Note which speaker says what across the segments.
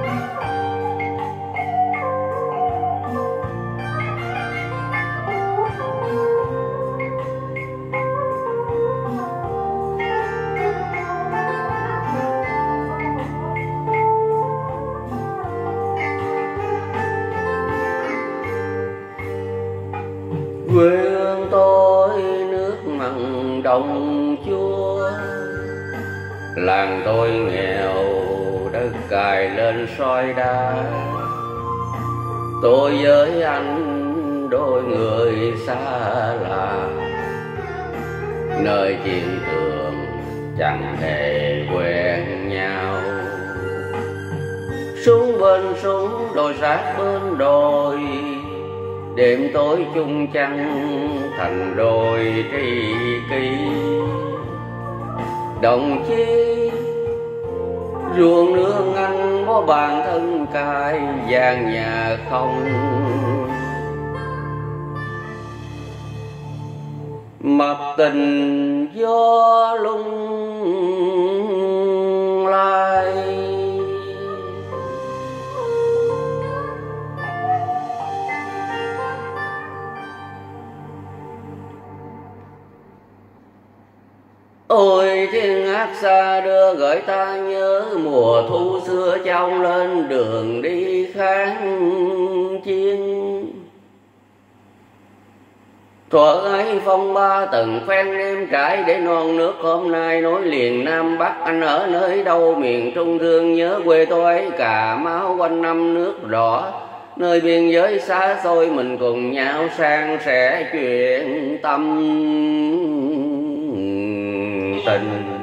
Speaker 1: quê hương tôi nước mặn đồng chua, làng tôi nghèo cài lên soi đá tôi với anh đôi người xa lạ. Nơi chiến trường chẳng hề quen nhau. Súng bên súng đồi sát bên đồi. Đêm tối chung chăn thành đôi tri kỷ. Đồng chí ruộng nương anh có bàn thân cài vàng nhà không. Mặt tình gió lung Ôi thiên ác xa đưa gửi ta nhớ Mùa thu xưa trong lên đường đi kháng chiến. Thuở ấy phong ba từng phen đêm trải Để non nước hôm nay nối liền Nam Bắc. Anh ở nơi đâu miền Trung thương nhớ quê tôi ấy, Cà máu quanh năm nước đỏ. Nơi biên giới xa xôi mình cùng nhau sang sẻ chuyện tâm tình.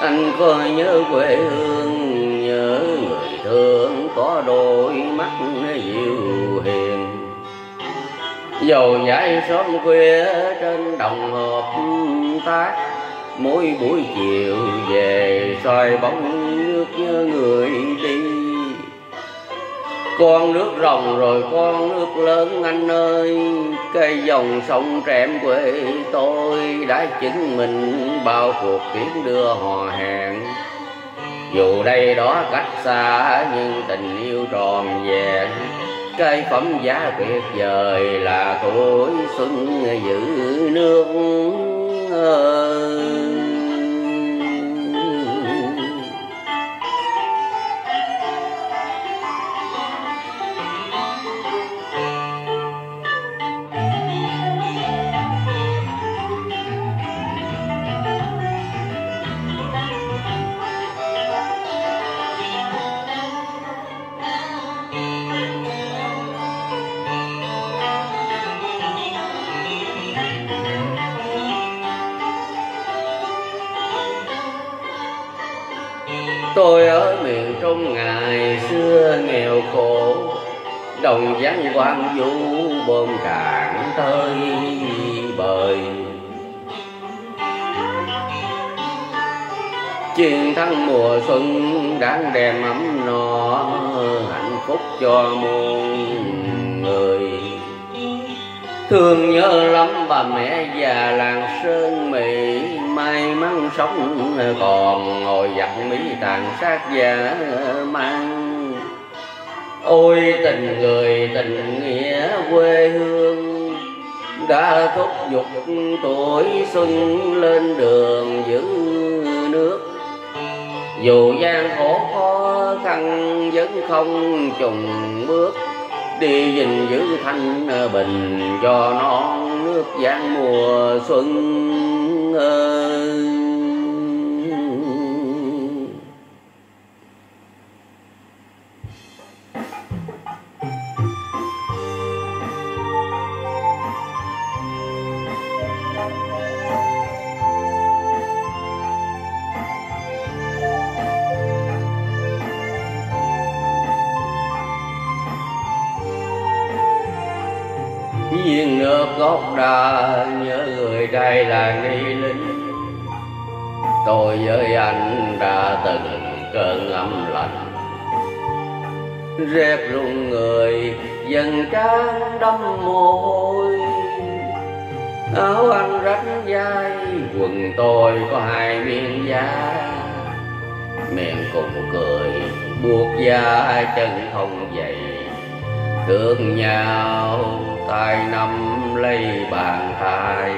Speaker 1: Anh có nhớ quê hương, nhớ người thương, có đôi mắt dịu hiền. Dầu nhảy sớm khuya trên đồng hợp tác mỗi buổi chiều về soi bóng nước như người đi con nước rồng rồi con nước lớn anh ơi, cây dòng sông trẻm quê tôi đã chứng minh bao cuộc tiến đưa hò hẹn. Dù đây đó cách xa nhưng tình yêu tròn vẹn, cây phẩm giá tuyệt vời là tuổi xuân giữ nước ơi. Ngày xưa nghèo khổ, đồng vắng quan vũ bom cạn tới bời. Chiến thắng mùa xuân đang đem ấm no hạnh phúc cho muôn người. Thương nhớ lắm bà mẹ già làng sơn mỹ, may mắn sống còn ngồi giặt mỹ tàn sát giả mang ôi, tình người, tình nghĩa quê hương, đã thúc giục tuổi xuân lên đường giữ nước. Dù gian khổ khó khăn vẫn không trùng bước, đi gìn giữ thanh bình cho non nước giang mùa xuân ơi. Viên nước gốc đa nhớ người đây là nghi linh. tôi với anh đã từng cơn âm lạnh. Rét run người dần trán đâm mồ hôi áo anh rách vai, quần tôi có hai miếng da. Miệng cùng cười, buộc da chân không dậy. Thương nhau tay nắm lấy bàn tay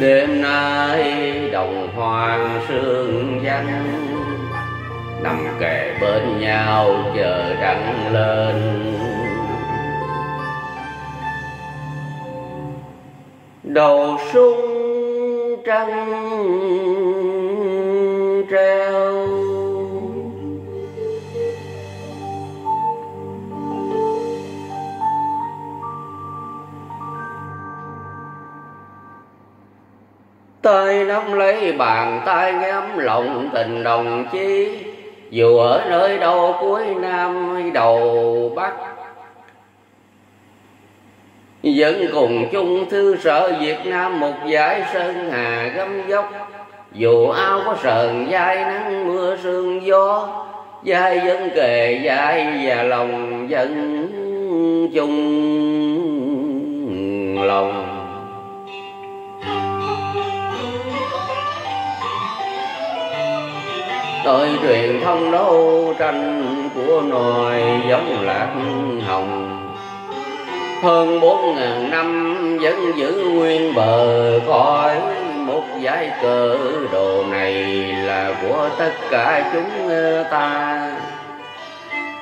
Speaker 1: đêm nay đồng hoang sương vắng. Nằm kề bên nhau chờ trăng lên. Đầu sung trăng tay nắm lấy bàn tay ngắm lòng tình đồng chí, dù ở nơi đâu cuối nam đầu bắc. Vẫn cùng chung thư sở Việt Nam một giải sơn hà gấm dốc. Dù áo có sờn vai nắng mưa sương gió, dai vẫn kề vai và lòng vẫn chung. Tôi truyền thông đấu tranh của nòi giống lạc hồng. Hơn bốn ngàn năm vẫn giữ nguyên bờ cõi. Một giải cờ đồ này là của tất cả chúng ta.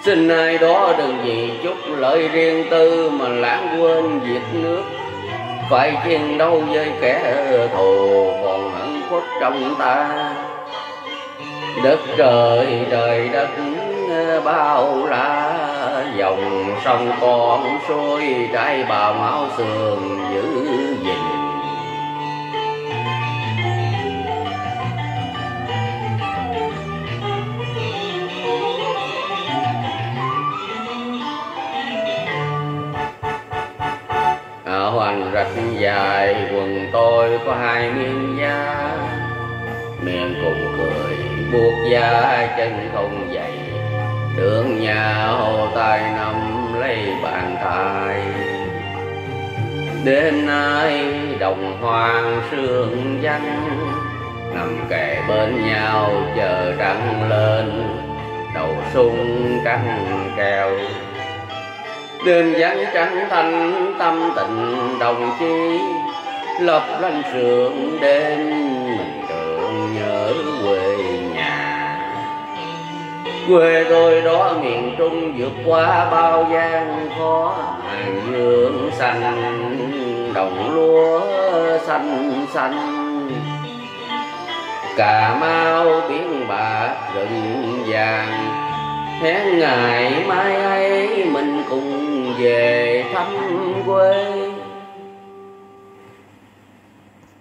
Speaker 1: Xin ai đó đừng vì chút lợi riêng tư mà lãng quên việc nước. Phải chiến đấu với kẻ thù còn hận khuất trong ta đất trời trời đất, bao la dòng sông con suối trái bào máu sườn giữ gìn. Ở hoàng rạch dài, quần tôi có hai miếng da, miệng cùng cười buộc da chân không dậy, tượng nhà hồ tay nắm lấy bàn tay đêm nay đồng hoang sương danh nằm kề bên nhau chờ trăng lên đầu sung trăng kèo, đêm vắng trắng thanh tâm tình đồng chí lập lanh sương đêm mình tưởng nhớ quê quê tôi đó miền trung vượt qua bao gian khó. Hàng dương xanh đồng lúa xanh xanh. Cà mau biển bạc rừng vàng. Hẹn ngày mai ấy mình cùng về thăm quê.